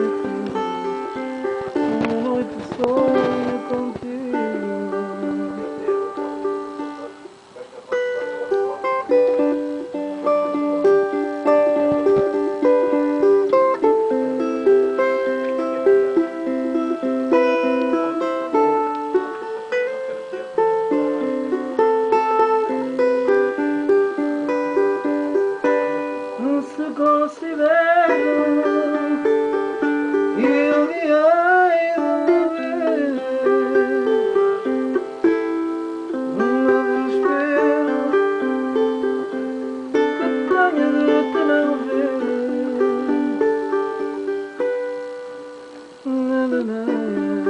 Música na, na.